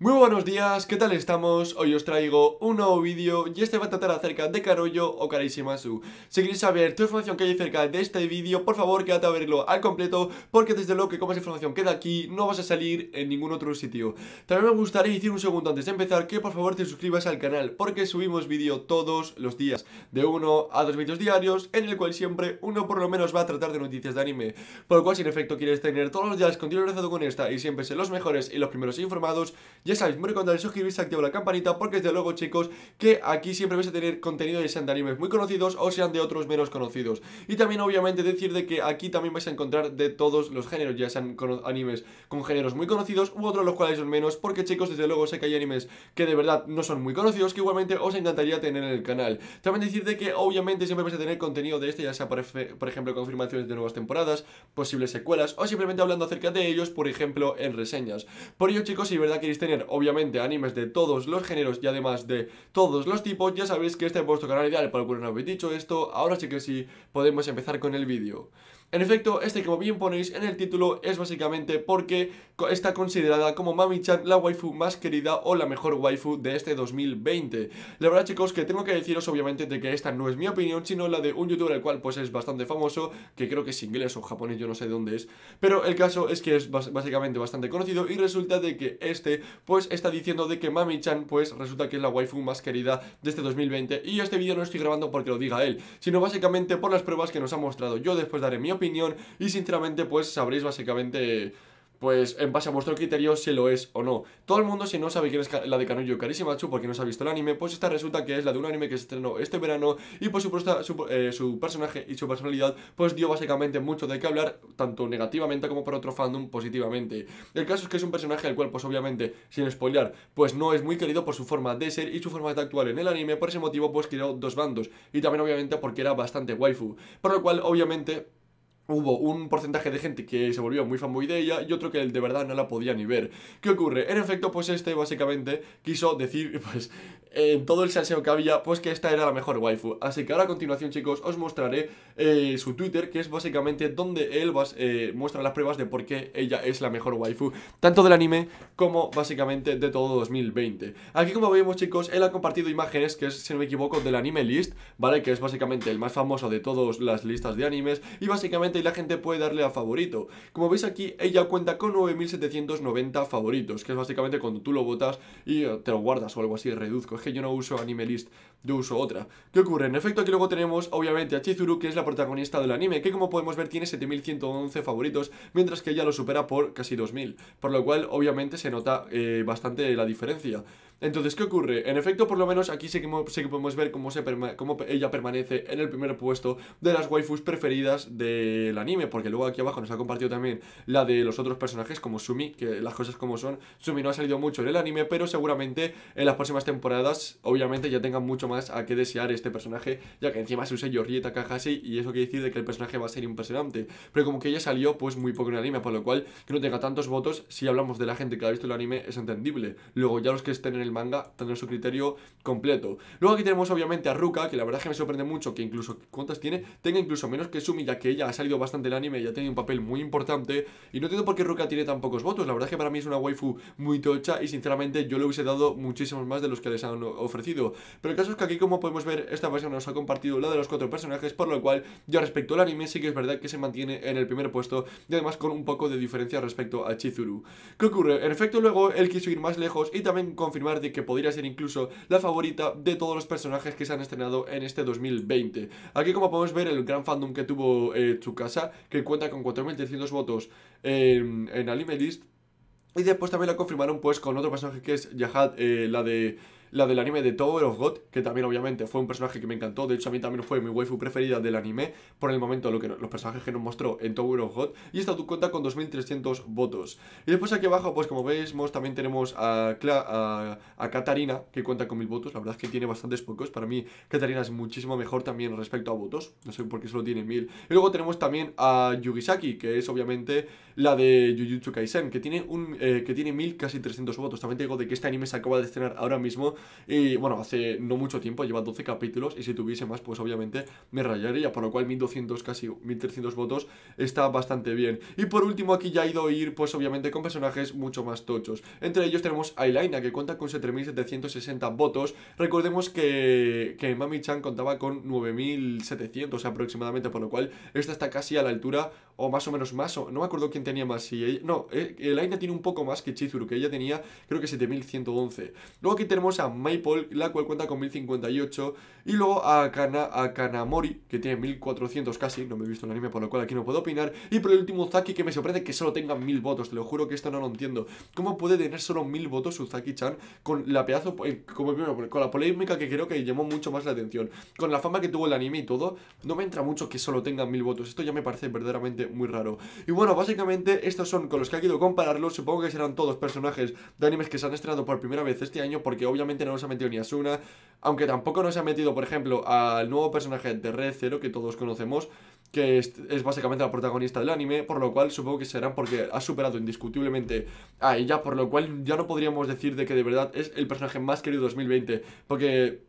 Muy buenos días, ¿qué tal estamos? Hoy os traigo un nuevo vídeo y este va a tratar acerca de Karoyo o Karishimasu. Si queréis saber toda la información que hay acerca de este vídeo, por favor quédate a verlo al completo porque desde luego que como esa información queda aquí no vas a salir en ningún otro sitio. También me gustaría decir un segundo antes de empezar que por favor te suscribas al canal porque subimos vídeo todos los días, de uno a dos vídeos diarios, en el cual siempre uno por lo menos va a tratar de noticias de anime. Por lo cual si en efecto quieres tener todos los días relacionado con esta y siempre ser los mejores y los primeros informados, ya sabéis, muy recomendable suscribirse, activar la campanita Porque desde luego chicos, que aquí siempre vais a tener contenido de sean de animes muy conocidos O sean de otros menos conocidos. Y también obviamente decir de que aquí también vais a encontrar de todos los géneros Ya sean animes con géneros muy conocidos U otros los cuales son menos Porque chicos, desde luego sé que hay animes que de verdad no son muy conocidos Que igualmente os encantaría tener en el canal. También decir de que obviamente siempre vais a tener contenido de este Ya sea por, ejemplo confirmaciones de nuevas temporadas Posibles secuelas O simplemente hablando acerca de ellos, por ejemplo en reseñas. Por ello chicos, si verdad queréis tener obviamente animes de todos los géneros y además de todos los tipos, ya sabéis que este es vuestro canal ideal para cual no habéis dicho esto, ahora sí que sí, podemos empezar con el vídeo. En efecto, este como bien ponéis en el título es básicamente porque está considerada como Mami-chan la waifu más querida o la mejor waifu de este 2020. La verdad chicos que tengo que deciros obviamente de que esta no es mi opinión, sino la de un youtuber el cual pues es bastante famoso, que creo que es inglés o japonés, yo no sé de dónde es, pero el caso es que es básicamente bastante conocido y resulta de que este pues está diciendo de que Mami-chan pues resulta que es la waifu más querida de este 2020 y este vídeo no estoy grabando porque lo diga él, sino básicamente por las pruebas que nos ha mostrado. Yo después daré mi opinión y sinceramente pues sabréis básicamente pues en base a vuestro criterio si lo es o no. Todo el mundo si no sabe quién es la de Kanoyo Karishimachu porque no se ha visto el anime, pues esta resulta que es la de un anime que se estrenó este verano y por supuesto su, eh, personaje y su personalidad pues dio básicamente mucho de qué hablar, tanto negativamente como por otro fandom positivamente. El caso es que es un personaje al cual pues obviamente, sin spoilear, pues no es muy querido por su forma de ser y su forma de actuar en el anime, por ese motivo pues creó dos bandos y también obviamente porque era bastante waifu, por lo cual obviamente hubo un porcentaje de gente que se volvió muy fanboy de ella y otro que de verdad no la podía ni ver. ¿Qué ocurre? En efecto, pues este básicamente quiso decir, pues, en todo el salseo que había, pues que esta era la mejor waifu. Así que ahora a continuación, chicos, os mostraré eh, su Twitter, que es básicamente donde él eh, muestra las pruebas de por qué ella es la mejor waifu, tanto del anime como básicamente de todo 2020. Aquí, como vemos, chicos, él ha compartido imágenes, que es, si no me equivoco, del anime list, ¿vale? Que es básicamente el más famoso de todas las listas de animes y básicamente y la gente puede darle a favorito. Como veis aquí, ella cuenta con 9790 favoritos, que es básicamente cuando tú lo votas y eh, te lo guardas o algo así, reduzco. Es que yo no uso Anime List, yo uso otra. ¿Qué ocurre? En efecto, aquí luego tenemos, obviamente, a Chizuru, que es la protagonista del anime, que como podemos ver tiene 7111 favoritos, mientras que ella lo supera por casi 2000. Por lo cual, obviamente, se nota eh, bastante la diferencia. Entonces, ¿qué ocurre? En efecto, por lo menos aquí sí que, podemos ver cómo, se cómo ella permanece en el primer puesto de las waifus preferidas del anime, porque luego aquí abajo nos ha compartido también la de los otros personajes como Sumi, que las cosas como son, Sumi no ha salido mucho en el anime, pero seguramente en las próximas temporadas, obviamente ya tenga mucho más a que desear este personaje, ya que encima es un sello Rieta Kakashi y eso quiere decir de que el personaje va a ser impresionante, pero como que ella salió pues muy poco en el anime, por lo cual que no tenga tantos votos, si hablamos de la gente que ha visto el anime es entendible, luego ya los que estén en el manga tener su criterio completo. Luego aquí tenemos obviamente a Ruka, que la verdad es que me sorprende mucho que incluso, ¿cuántas tiene? Tenga incluso menos que Sumi, ya que ella ha salido bastante del anime y ha tenido un papel muy importante. Y no entiendo por qué Ruka tiene tan pocos votos. La verdad es que para mí es una waifu muy tocha y sinceramente yo le hubiese dado muchísimos más de los que les han ofrecido. Pero el caso es que aquí, como podemos ver, esta versión nos ha compartido la de los cuatro personajes, por lo cual, ya respecto al anime, sí que es verdad que se mantiene en el primer puesto y además con un poco de diferencia respecto a Chizuru. ¿Qué ocurre? En efecto, luego él quiso ir más lejos y también confirmar de que podría ser incluso la favorita de todos los personajes que se han estrenado en este 2020. Aquí como podemos ver el gran fandom que tuvo eh, Tsukasa, que cuenta con 4.300 votos en, en Anime List, y después también la confirmaron pues con otro personaje que es Yahad, eh, la de la del anime de Tower of God, que también obviamente fue un personaje que me encantó, de hecho a mí también fue mi waifu preferida del anime, por el momento lo que, los personajes que nos mostró en Tower of God, y esta tu cuenta con 2300 votos. Y después aquí abajo, pues como veis, también tenemos a, a, a Katarina, que cuenta con 1000 votos, la verdad es que tiene bastantes pocos, para mí Katarina es muchísimo mejor también respecto a votos, no sé por qué solo tiene 1000. Y luego tenemos también a Yugisaki, que es obviamente la de Jujutsu Kaisen, que tiene, un, eh, que tiene 1000, casi 300 votos. También te digo de que este anime se acaba de estrenar ahora mismo y bueno, hace no mucho tiempo, lleva 12 capítulos y si tuviese más pues obviamente me rayaría, por lo cual 1200 casi 1300 votos está bastante bien. Y por último aquí ya ha ido a ir pues obviamente con personajes mucho más tochos. Entre ellos tenemos a Elaina que cuenta con 7760 votos. Recordemos que, que Mami-chan contaba con 9700 aproximadamente, por lo cual esta está casi a la altura o más o menos más, no me acuerdo quién tenía más, si no, eh, Elaina tiene un poco más que Chizuru, que ella tenía creo que 7111. Luego aquí tenemos a Maple, la cual cuenta con 1058, y luego a, Kana, a Kanamori, que tiene 1400 casi, no me he visto el anime, por lo cual aquí no puedo opinar, y por el último Zaki, que me sorprende que solo tenga 1000 votos, te lo juro que esto no lo entiendo. ¿Cómo puede tener solo 1000 votos Uzaki-chan con la pedazo, eh, como, con la polémica que creo que llamó mucho más la atención? Con la fama que tuvo el anime y todo, no me entra mucho que solo tenga 1000 votos, esto ya me parece verdaderamente muy raro. Y bueno, básicamente estos son con los que ha querido compararlos. Supongo que serán todos personajes de animes que se han estrenado por primera vez este año, porque obviamente no nos ha metido ni Asuna, aunque tampoco nos ha metido, por ejemplo, al nuevo personaje de Red Zero que todos conocemos, que es, básicamente la protagonista del anime, por lo cual supongo que serán porque ha superado indiscutiblemente a ella, por lo cual ya no podríamos decir de que de verdad es el personaje más querido de 2020, porque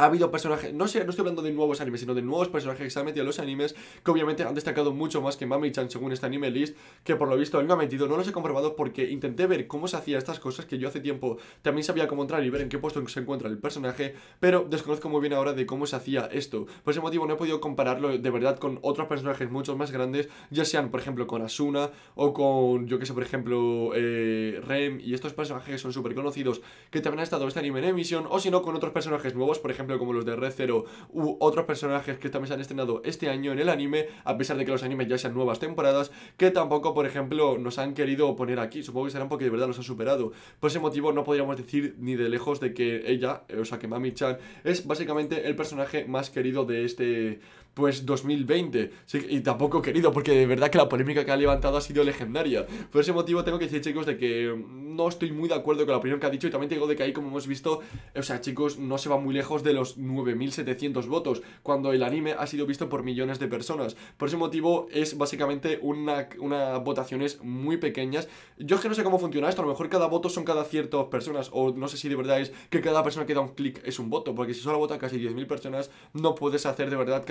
ha habido personajes, no sé, no estoy hablando de nuevos animes, sino de nuevos personajes que se han metido en los animes, que obviamente han destacado mucho más que Mami-chan según este anime list, que por lo visto él no ha metido, no los he comprobado porque intenté ver cómo se hacía estas cosas, que yo hace tiempo también sabía cómo entrar y ver en qué puesto se encuentra el personaje, pero desconozco muy bien ahora de cómo se hacía esto. Por ese motivo no he podido compararlo de verdad con otros personajes mucho más grandes, ya sean, por ejemplo, con Asuna, o con, yo que sé, por ejemplo, eh, Rem, y estos personajes son súper conocidos, que también han estado este anime en emisión, o si no, con otros personajes nuevos, por ejemplo, como los de Red Zero u otros personajes que también se han estrenado este año en el anime, a pesar de que los animes ya sean nuevas temporadas, que tampoco, por ejemplo, nos han querido poner aquí. Supongo que serán porque de verdad los han superado. Por ese motivo no podríamos decir ni de lejos de que ella, o sea que Mami-chan, es básicamente el personaje más querido de este pues 2020. y tampoco querido, porque de verdad que la polémica que ha levantado ha sido legendaria. Por ese motivo tengo que decir, chicos, de que no estoy muy de acuerdo con la opinión que ha dicho y también digo de que ahí, como hemos visto, o sea, chicos, no se va muy lejos de los 9.700 votos, cuando el anime ha sido visto por millones de personas. Por ese motivo es básicamente una, una votaciones muy pequeñas. Yo es que no sé cómo funciona esto, a lo mejor cada voto son cada ciertas personas, o no sé si de verdad es que cada persona que da un clic es un voto, porque si solo vota casi 10.000 personas, no puedes hacer de verdad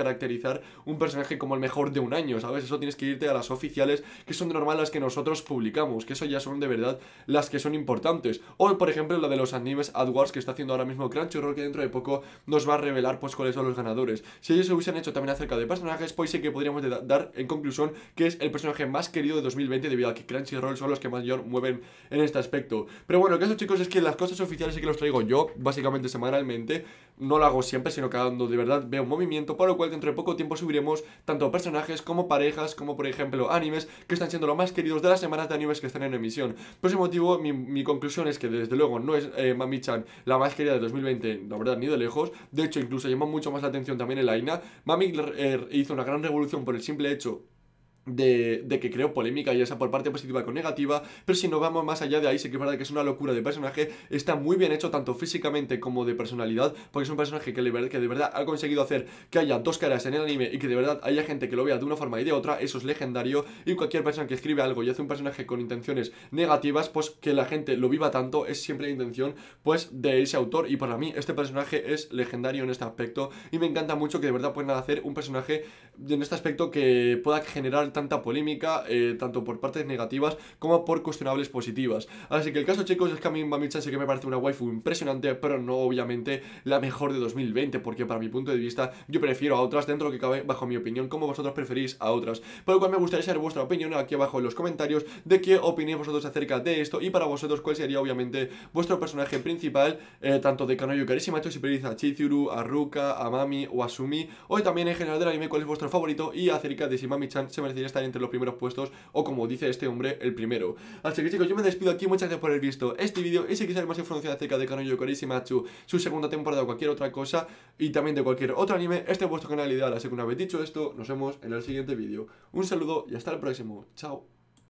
un personaje como el mejor de un año, ¿sabes? Eso tienes que irte a las oficiales, que son de normal las que nosotros publicamos, que eso ya son de verdad las que son importantes. O, por ejemplo, la de los animes AdWords que está haciendo ahora mismo Crunchyroll, que dentro de poco nos va a revelar, pues, cuáles son los ganadores. Si ellos se hubiesen hecho también acerca de personajes, pues sí que podríamos dar en conclusión que es el personaje más querido de 2020 debido a que Crunchyroll son los que mayor mueven en este aspecto. Pero bueno, el caso, chicos, es que las cosas oficiales sí que los traigo yo, básicamente semanalmente. No lo hago siempre, sino que cuando de verdad veo movimiento, por lo cual dentro de poco tiempo subiremos tanto personajes como parejas, como por ejemplo animes, que están siendo los más queridos de las semanas de animes que están en emisión. Por ese motivo, mi, conclusión es que desde luego no es eh, Mami-chan la más querida de 2020, la verdad, ni de lejos. De hecho, incluso llamó mucho más la atención también el Aina. Mami eh, hizo una gran revolución por el simple hecho de, que creo polémica, ya sea por parte positiva como negativa, pero si no vamos más allá de ahí, sé que es verdad que es una locura de personaje, está muy bien hecho tanto físicamente como de personalidad, porque es un personaje que, que de verdad ha conseguido hacer que haya dos caras en el anime y que de verdad haya gente que lo vea de una forma y de otra, eso es legendario, y cualquier persona que escribe algo y hace un personaje con intenciones negativas, pues que la gente lo viva tanto, es siempre la intención, pues, de ese autor, y para mí este personaje es legendario en este aspecto, y me encanta mucho que de verdad puedan hacer un personaje en este aspecto que pueda generar tanta polémica, eh, tanto por partes negativas como por cuestionables positivas. Así que el caso, chicos, es que a mí Mami-chan sí que me parece una waifu impresionante, pero no obviamente la mejor de 2020, porque para mi punto de vista yo prefiero a otras dentro de lo que cabe, bajo mi opinión, como vosotros preferís a otras. Por lo cual me gustaría saber vuestra opinión aquí abajo en los comentarios de qué opináis vosotros acerca de esto y para vosotros cuál sería obviamente vuestro personaje principal, eh, tanto de Kanoyo Karishima, si preferís a Chizuru, a Ruka, a Mami o a Sumi, o también en general del anime cuál es vuestro favorito y acerca de si Mami-chan se merecería estar entre los primeros puestos o como dice este hombre, el primero. Así que chicos, yo me despido aquí, muchas gracias por haber visto este vídeo y si queréis más información acerca de Kanoyo Korishimachu, su segunda temporada o cualquier otra cosa y también de cualquier otro anime, este es vuestro canal ideal. Así que una vez dicho esto, nos vemos en el siguiente vídeo. Un saludo y hasta el próximo. Chao.